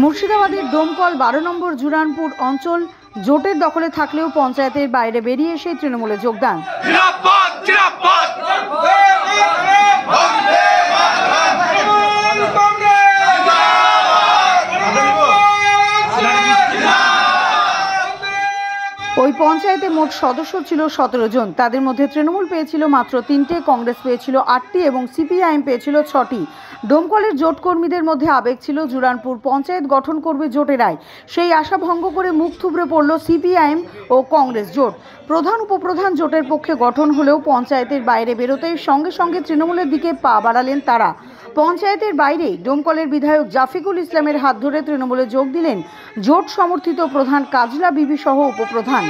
মুর্শিদাবাদের ডোমকল বারো নম্বর জুরানপুর অঞ্চল জোটের দখলে থাকলেও পঞ্চায়েতের বাইরে বেরিয়ে এসে তৃণমূলে যোগদান। ওই পঞ্চায়েতে মোট সদস্য ছিল সতেরো জন। তাদের মধ্যে তৃণমূল পেয়েছিল মাত্র তিনটে, কংগ্রেস পেয়েছিল আটটি এবং সিপিআইএম পেয়েছিল ছটি। ডোমকলের জোট কর্মীদের মধ্যে আবেগ ছিল জুরানপুর পঞ্চায়েত গঠন করবে জোটেরাই সেই আশা ভঙ্গ করে মুখ থুবড়ে পড়ল সিপিআইএম ও কংগ্রেস জোট। প্রধান উপপ্রধান জোটের পক্ষে গঠন হলেও পঞ্চায়েতের বাইরে বেরোতেই সঙ্গে সঙ্গে তৃণমূলের দিকে পা বাড়ালেন তারা। পঞ্চায়েতের বাইরেই ডোমকলের বিধায়ক জাফিকুল ইসলামের হাত ধরে তৃণমূলে যোগ দিলেন জোট সমর্থিত প্রধান কাজলা বিবি সহ উপপ্রধান।